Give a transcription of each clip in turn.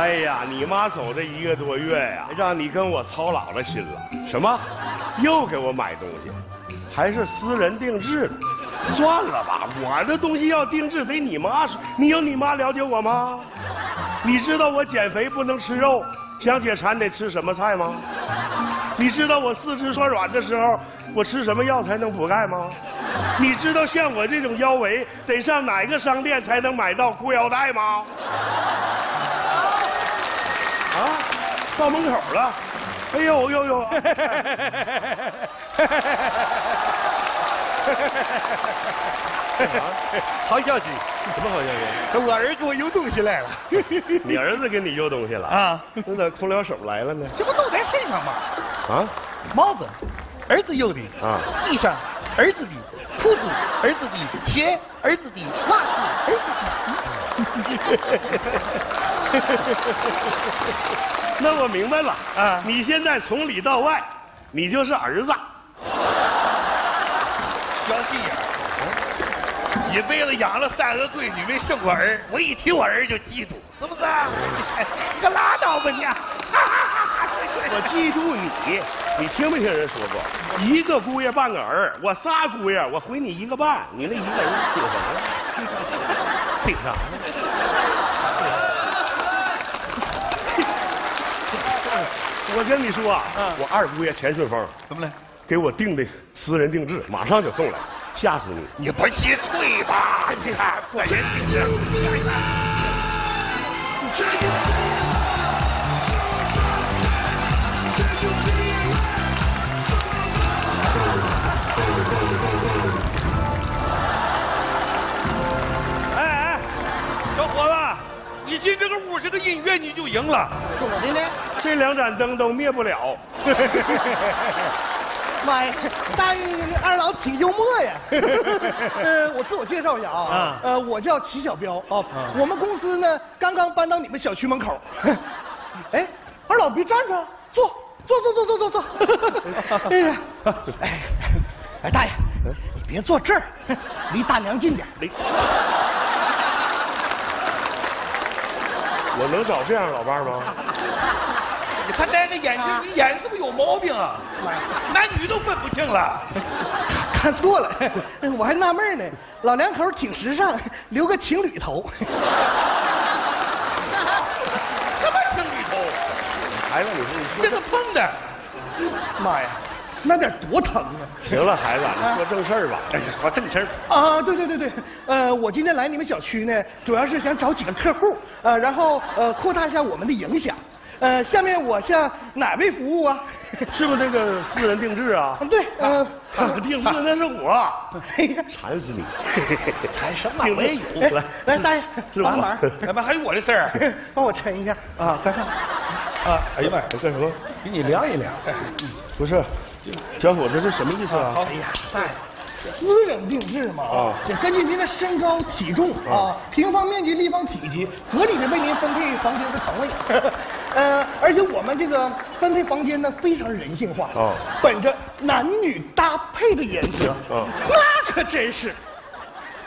哎呀，你妈走这一个多月呀，让你跟我操老了心了。什么？又给我买东西，还是私人定制的？算了吧，我的东西要定制得你妈说。你有你妈了解我吗？你知道我减肥不能吃肉，想解馋得吃什么菜吗？你知道我四肢酸软的时候，我吃什么药才能补钙吗？你知道像我这种腰围得上哪个商店才能买到裤腰带吗？啊，到门口了，哎呦呦呦！好消息，什么好消息？我儿子给我邮东西来了。你儿子给你邮东西了啊？那咋空了手来了呢？这不都在身上吗？啊？帽子，儿子邮的啊衣裳，儿子的裤子，儿子的鞋，儿子的袜子，儿 那我明白了啊你现在从里到外，你就是儿子。小心眼儿。一辈子养了三个闺女，没生过儿。我一提我儿就嫉妒，是不是啊？你可拉倒吧你！我嫉妒你，你听没听人说过？一个姑爷半个儿，我仨姑爷，我回你一个半，你那一个人顶什么了？顶啥呢？我跟你说啊，我二姑爷钱顺风怎么了？给我订的私人定制，马上就送来，吓死你！你不许吹吧！你看，私人定制。哎哎，小伙子，你进这个屋是个音乐你就赢了。怎么的呢？这两盏灯都灭不了。妈呀，大爷二老挺幽默呀。呃，我自我介绍一下啊啊，呃，我叫齐小彪啊，我们公司呢刚刚搬到你们小区门口。哎，二老别站着，坐坐坐坐坐坐坐。哎呀，哎，哎，大爷，你别坐这儿，离大娘近点。离我能找这样老伴儿吗？你还戴个眼镜，你眼是不是有毛病啊？男女都分不清了。看错了，我还纳闷呢，老两口挺时尚，留个情侣头。什么情侣头？孩子，你说你说这是碰的。妈呀，那得多疼啊！行了，孩子，你说正事儿吧。哎呀，说正事儿。啊，对对对对，呃，我今天来你们小区呢，主要是想找几个客户，呃，然后呃扩大一下我们的影响。呃，下面我向哪位服务啊？是不是那个私人定制啊？对，呃，定制那是我，哎呀，馋死你！馋什么定我也有。来来来，大爷，是吧帮忙，怎么还有我的事儿帮我抻一下。啊？干啥？啊！哎呀妈呀！干什么？给你量一量。不是，小伙子，这什么意思啊？哎呀，大爷，私人定制嘛，啊得根据您的身高、体重啊、平方面积、立方体积，合理的为您分配房间和床位。呃，而且我们这个分配房间呢非常人性化啊本着男女搭配的原则啊那可真是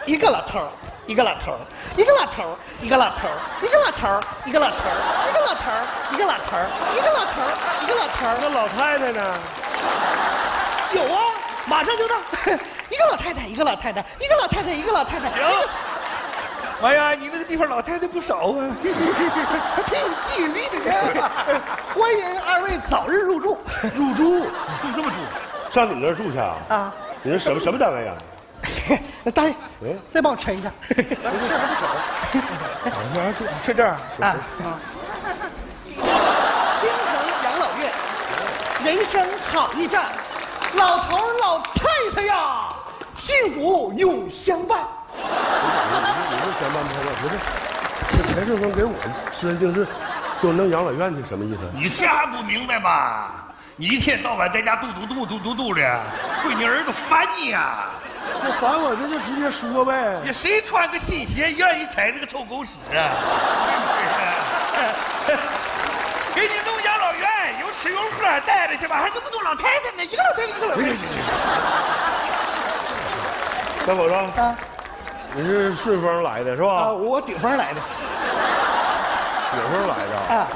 一个老头儿一个老头儿一个老头儿一个老头儿一个老头儿一个老头儿一个老头儿一个老头儿一个老头儿一个老头儿那老太太呢？有啊，马上就到。一个老太太，一个老太太，一个老太太，一个老太太。行。哎呀，你那个地方老太太不少啊，还挺有吸引力的呢。欢迎二位早日入住。入住，住这么住？上你那儿住去啊？啊，你是什么什么单位啊？那大爷嗯，再帮我抻一下。事还不少。去这儿。啊，青城养老院，人生好驿站，老头老太太呀，幸福永相伴。你这全办不了，不是？这钱顺丰给我私人定制，给我弄养老院去，什么意思？你这还不明白吗？你一天到晚在家嘟嘟嘟嘟嘟嘟的，闺女儿子烦你呀、那烦我这就直接说呗。你谁穿个新鞋愿意踩那个臭狗屎啊？给你弄养老院，有吃有喝，带着去吧，还那么多老太太呢，一个老太太一个老太太。行行行，小伙子，啊你是顺风来的是啊，吧？我顶风来的。顶风来的啊。啊，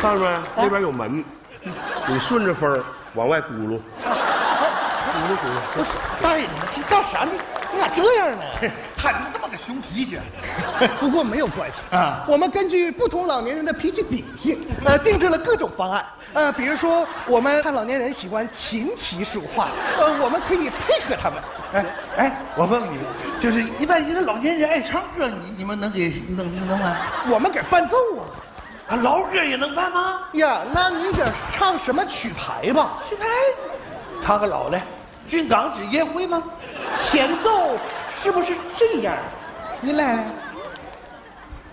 看着没？那边有门，你顺着风往外咕噜。咕噜咕噜。不是，大爷，你干啥？你你咋这样呢？么个熊脾气？不过没有关系啊啊，我们根据不同老年人的脾气秉性，呃，定制了各种方案。呃，比如说，我们看老年人喜欢琴棋书画，呃，我们可以配合他们。哎哎，我问问你，就是一般一个老年人爱唱歌，你你们能给能能能吗？我们给伴奏啊。啊，老歌也能办吗？呀，那你想唱什么曲牌吧？曲牌，唱个老的，军港之夜会吗？前奏是不是这样？你来来。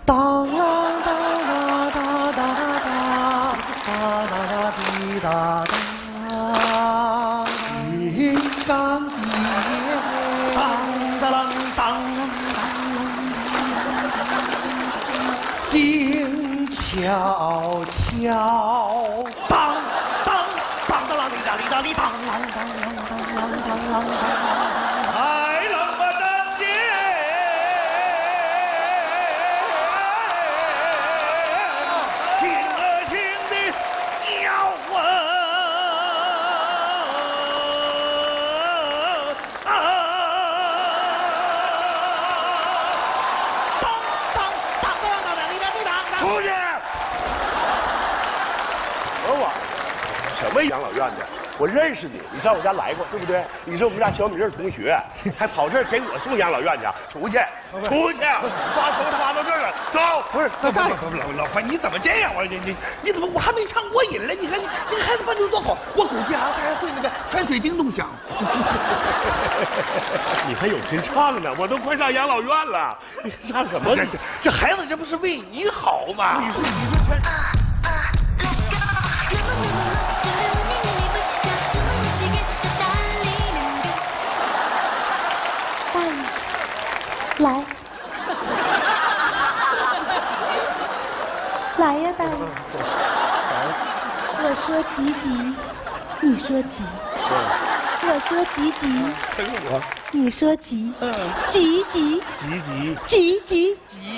当啷当啷哒哒哒哒哒哒滴哒哒，军港之夜，当当啷当静悄悄，当当当当啷哩哒哩哒哩当啷当啷当啷当啷当。养老院的？我认识你，你上我家来过，对不对？你是我们家小米粒同学，还跑这儿给我送养老院去？出去，出去！刷手刷到这儿了，走！不是，那大爷，老老范，你怎么这样啊？你你你怎么我还没唱过瘾嘞？你看你这个孩子伴奏多好，我估计啊他还会那个泉水叮咚响。你还有心唱呢，我都快上养老院了，你唱什么？这这这孩子这不是为你好吗？你是你是全。急急，你说急；我说急急，你说急。急急急急急急，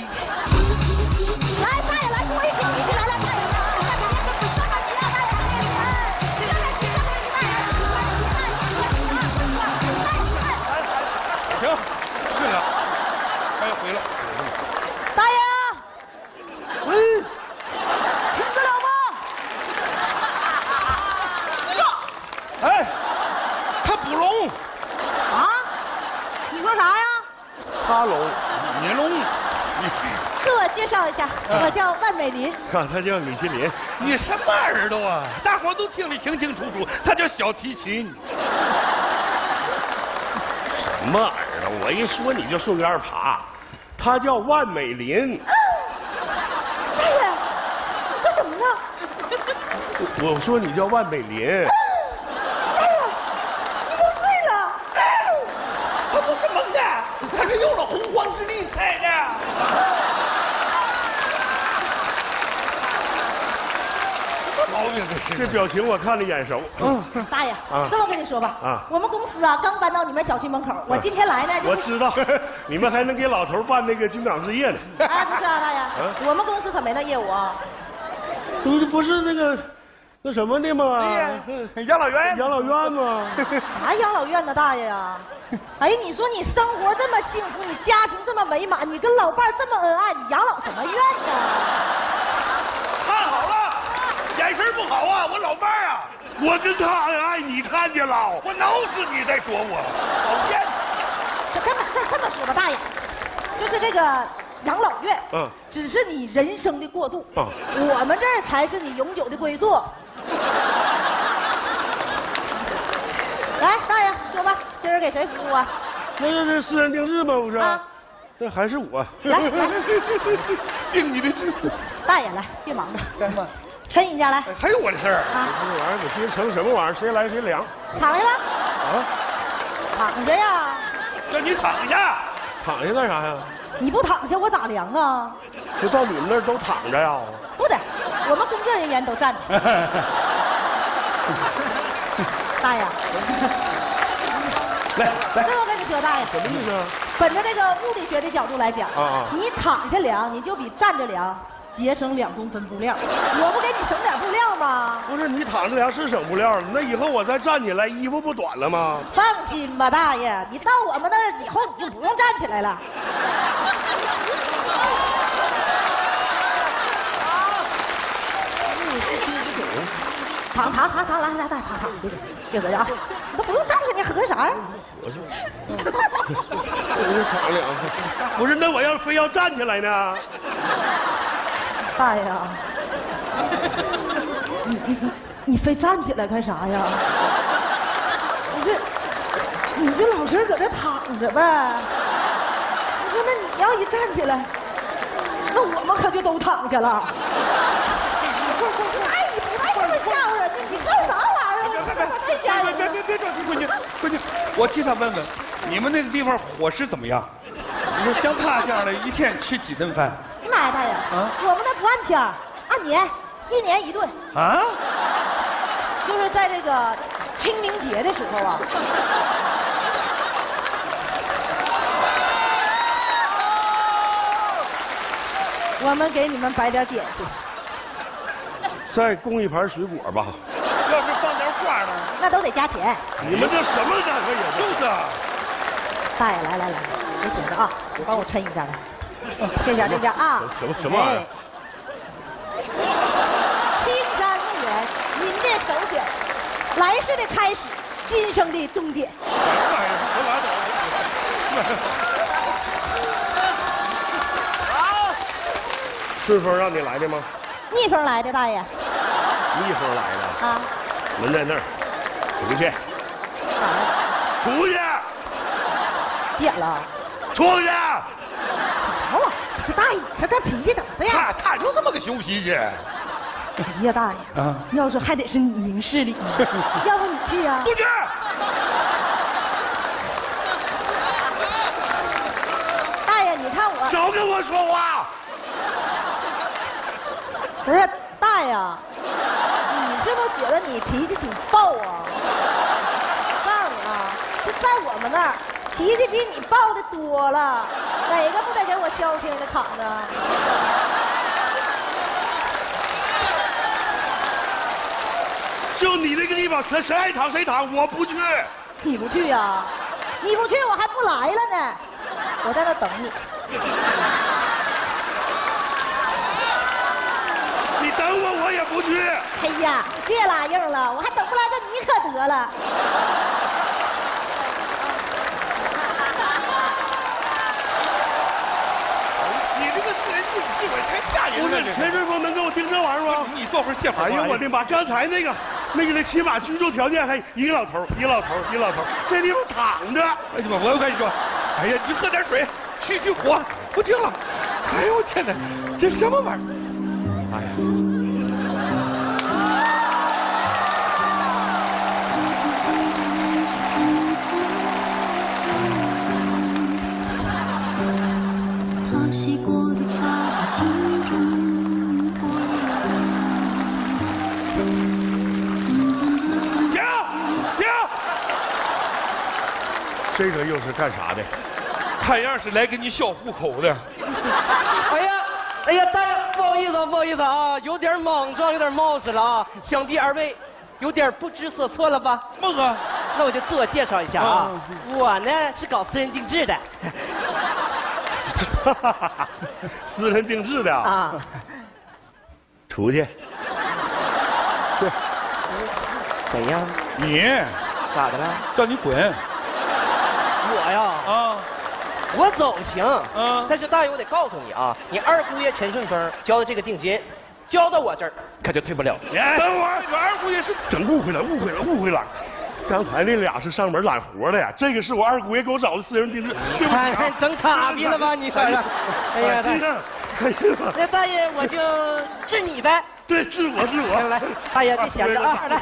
叫万美林。啊他叫李麒麟，你什么耳朵啊？大伙都听得清清楚楚，他叫小提琴。什么耳朵？我一说你就顺杆爬。他叫万美林，大爷，你说什么呢？我说你叫万美林，大爷，你蒙对了。他不是蒙的，他是用了洪荒之力猜的。什么毛病这是？这表情我看着眼熟。嗯大爷，啊这么跟你说吧，啊我们公司啊刚搬到你们小区门口，我今天来呢，就是我知道，你们还能给老头办那个军港之夜呢？哎，不是啊，大爷，我们公司可没那业务啊。不是不是那个那什么的吗？养老院养老院吗？啥养老院呢，大爷呀？哎，你说你生活这么幸福，你家庭这么美满，你跟老伴这么恩爱，你养老什么院呢？看好了，眼神不好啊！我老伴儿啊，我跟他恩爱，你看见了？我挠死你再说我，讨厌！这这么这这么说吧，大爷，就是这个养老院，嗯只是你人生的过渡，啊我们这儿才是你永久的归宿。来，大爷说吧，今儿给谁服务啊？那那那私人定制吗？不是？啊这还是我。来来，应你的旨。大爷来，别忙着，干嘛？抻一下来还有我的事儿？啊，这玩意儿我今天成什么玩意儿？谁来谁凉躺下吧，啊？躺下呀！叫你躺下。躺下干啥呀？你不躺下，我咋量啊？就到你们那儿都躺着呀？不得，我们工作人员都站着。大爷，来来，这我跟你说，大爷，什么意思啊？本着这个物理学的角度来讲，啊啊你躺下量，你就比站着量节省两公分布料，我不给你省点布料吗？不是你躺着凉是省布料了，那以后我再站起来，衣服不短了吗？放心吧，大爷，你到我们那儿以后你就不用站起来了。躺躺躺躺，来来来，躺躺，别别搁这啊！你都不用站着，你合计啥呀？我是躺两下。不是，那我要非要站起来呢？大爷你，你你你非站起来干啥呀？不是，你就老实搁这躺着呗。你说，那你要一站起来，那我们可就都躺下了。哎，你不带这么吓唬人的，你干啥玩意儿？你干啥太吓人了？别别别别着急，闺女，闺女，我替他问问，你们那个地方伙食怎么样？你说像他这样的，一天吃几顿饭？你妈呀，大爷，啊我们那不按天，按年，一年一顿，啊？就是在这个清明节的时候啊。我们给你们摆点点心，再供一盘水果吧。要是放点花呢？那都得加钱。你们这什么单位呀？就是啊，大爷，来来来，别紧着啊，你帮我抻一下来，这下这下啊。什么什么玩意儿哎青山墓园，您的首选，来世的开始，今生的终点。什么玩意儿？我拉倒。顺丰让你来的吗？逆风来的大爷逆风来的，啊，门在那儿，出去？出去，点了？出去！好啊，这大爷，你说这脾气怎么这样？他他就这么个熊脾气。哎呀，大爷，啊要说还得是你明事理呢，要不你去呀、不去。大爷，你看我少跟我说话！不是大爷，你是不是觉得你脾气挺暴啊？我告诉你啊，就在我们那儿，脾气比你暴的多了，哪个不得给我消停的躺着？就你那个地方，谁谁爱躺谁躺，我不去。你不去呀、你不去，我还不来了呢，我在那等你。你等我，我也不去。哎呀，别拉硬了，我还等不来个你可得了。你这个私人定制我太吓人不了。这是陈顺风能给我订这玩意儿吗？你坐会儿歇会儿。哎呦，我的妈！刚才那个那个那起码居住条件还一个老头儿一个老头儿一个老头儿这地方躺着。哎呀妈！我跟你说，哎呀，你喝点水，去去火，不听了。哎呦我天哪，这什么玩意儿？哎呀，停停！这个又是干啥的？看样是来给你销户口的。哎呀，哎呀，大爷，不好意思啊，不好意思啊，有点莽撞，有点冒失了啊，想必二位有点不知所措了吧？孟哥，那我就自我介绍一下啊，我呢是搞私人定制的 私人定制的啊！啊。出去。怎样？你咋的了？叫你滚我呀，啊！我走行，嗯但是大爷，我得告诉你啊，你二姑爷钱顺风交的这个定金，交到我这儿可就退不了。哎等会儿，你二姑爷是整误会了，误会了，误会了。刚才那俩是上门揽活的呀，这个是我二姑爷给我找的私人定制。对不起啊看看整岔劈了吧你？哎呀，大爷，哎呀，哎呀，那大爷我就治你呗。对，是我是我。来来，大爷别闲着啊，来。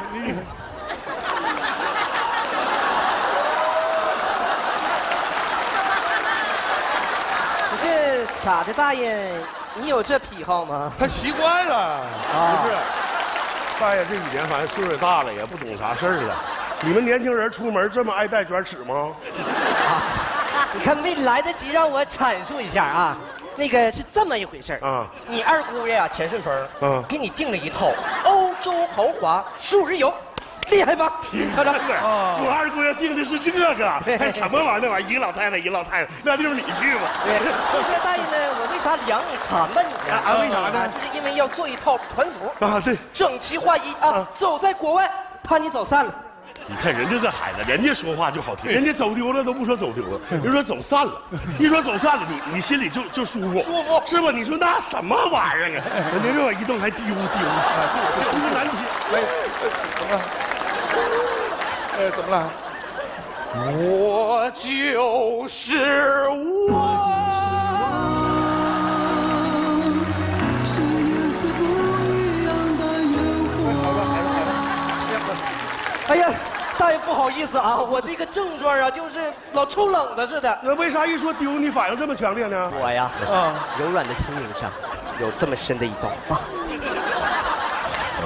不是咋的，大爷，你有这癖好吗？他习惯了。不是，大爷这几年反正岁数也大了，也不懂啥事儿了。你们年轻人出门这么爱带卷尺吗？你看没来得及让我阐述一下啊。那个是这么一回事儿。啊。你二姑爷啊，钱顺风，嗯给你订了一套欧洲豪华十五日游，厉害吧？瞧瞧，我二姑爷订的是这个，还什么玩意儿？那玩意儿一个老太太一个老太太，那地方你去吧。对，我说大爷呢，我为啥量你馋吧你呀？啊为啥呢？就是因为要做一套团服，啊，对，整齐划一啊啊，走在国外，怕你走散了。你看人家这孩子，人家说话就好听，人家走丢了都不说走丢了，人说走散了，一说走散了，你你心里就就舒服，舒服是吧？你说那什么玩意儿啊？人家这往一动还丢丢，丢丢难听。哎，怎么了？哎，怎么了我就是我。是颜色不一样的烟火。哎呀，大爷不好意思啊，我这个症状啊，就是老抽冷子似的。那为啥一说丢你反应这么强烈呢？我呀，啊柔软的心灵上有这么深的一道疤。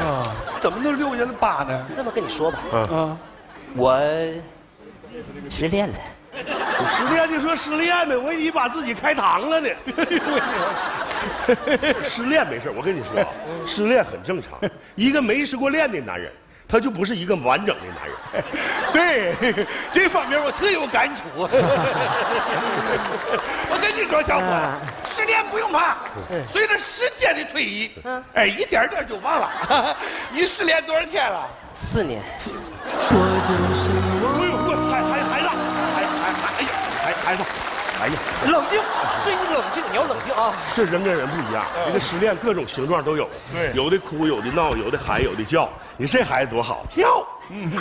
啊，怎么能留下了疤呢？这么跟你说吧，啊，我失恋了。你失恋就说失恋呗，我以为你把自己开膛了呢。失恋没事，我跟你说啊，失恋很正常。一个没失过恋的男人，他就不是一个完整的男人。对，这方面我特有感触。我跟你说，小伙啊子，失恋不用怕，随着时间的推移嗯，哎，一点点就忘了。你失恋多少天了？四年，我就是我。哎呦，我孩孩孩子，孩孩孩，哎呀，孩孩子，哎呀，冷静，至于冷静，你要冷静啊。这人跟人不一样，这个失恋各种形状都有，对有的哭，有的闹，有的喊，有的叫。你这孩子多好，跳。嗯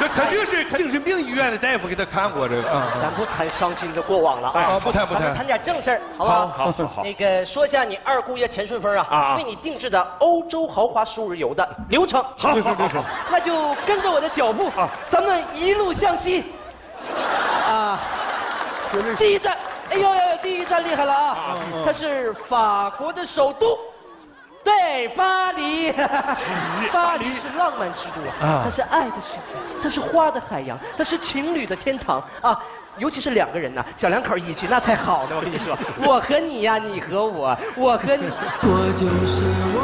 这肯定是精神病医院的大夫给他看过这个啊。咱不谈伤心的过往了啊，啊不谈不谈咱们谈点正事儿，好不好？好好好好那个说一下你二姑爷钱顺风啊，啊啊为你定制的欧洲豪华十五日游的流程。好好好好，那就跟着我的脚步啊咱们一路向西。啊，第一站，哎呦呦，呦，第一站厉害了啊！它是法国的首都。对，巴黎，巴黎是浪漫之都啊，它是爱的世界，它是花的海洋，它是情侣的天堂啊！尤其是两个人呐、小两口一起去那才好呢。我跟你说，我和你呀、你和我，我和你。我就是我，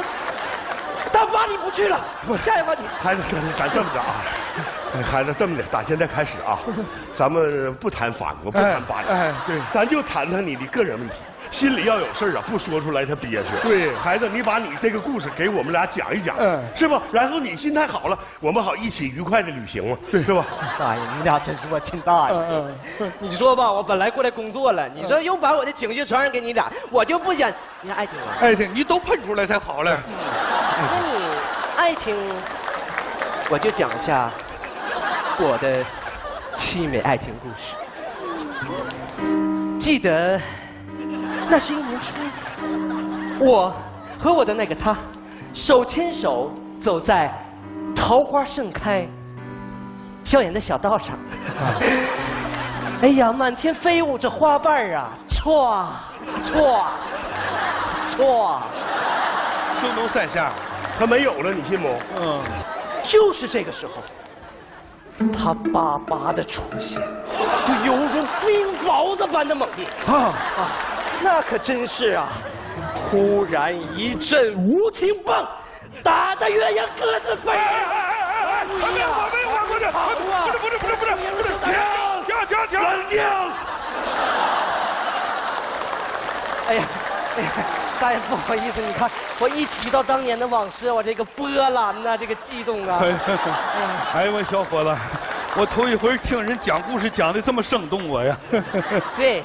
我到巴黎不去了，我下一个话题。孩子，咱咱这么着啊，哎孩子这么的，打现在开始啊，咱们不谈法国，不谈巴黎，哎哎对咱就谈谈你的个人问题。心里要有事儿啊，不说出来他憋屈。对孩子，你把你这个故事给我们俩讲一讲，嗯是吧？然后你心态好了，我们好一起愉快的旅行嘛，对，是吧？大爷，你俩真是我亲大爷。嗯你说吧，我本来过来工作了，你说又把我的情绪传染给你俩，我就不想。你爱听吗？爱听，你都喷出来才好嘞。那你爱听，我就讲一下我的凄美爱情故事。记得那是一年春天，我和我的那个他手牵手走在桃花盛开、校园的小道上。哎呀，满天飞舞着花瓣儿啊，唰唰唰。就能三下。他没有了，你信不？嗯，就是这个时候，他爸爸的出现，就犹如冰雹子般的猛烈啊，啊！那可真是啊！突然一阵无情棒，打得鸳鸯各自飞哎啊！哎哎哎！没有我没有我，不是不是不是不是不是不是，停停停停！冷静。哎呀，哎呀，大爷不好意思，你看我一提到当年的往事，我这个波澜呐、这个激动啊！哎呦我小伙子，我头一回听人讲故事讲的这么生动我呀！对，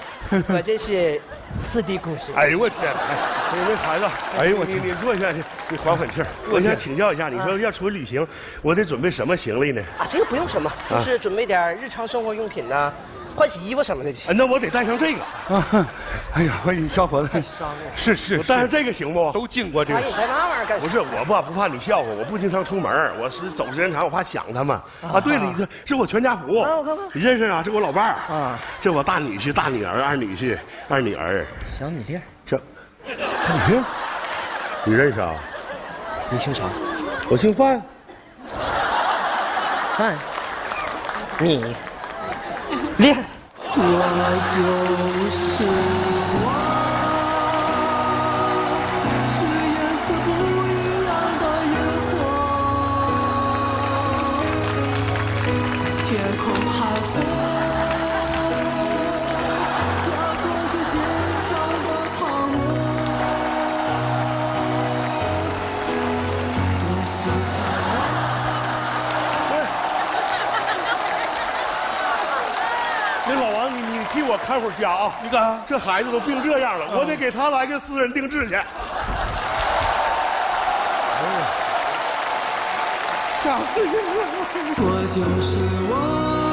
我这是四 D 故事。哎呦我天哪！哎，那孩子，哎呦我你你坐下去，你缓缓气儿。我想请教一下，你说要出去旅行，我得准备什么行李呢？啊，这个不用什么，就是准备点日常生活用品呐、换洗衣服什么的就行。啊，那我得带上这个，啊，哎呀，我你小伙子，商量。是是我带上，这个行不？都经过这个，。你带那玩意儿干啥？不是，我不不怕你笑话，我不经常出门，我是走时间长，我怕想他们。啊，对了，你这是我全家福啊我看看，你认识啊？这我老伴儿啊，这我大女婿、大女儿、二女婿、二女儿，小米粒儿，这，你认识啊？你姓啥？我姓范，范，你厉害。我就是我，是家啊！你干啥？这孩子都病这样了，我得给他来个私人定制去。吓死人了！我就是我。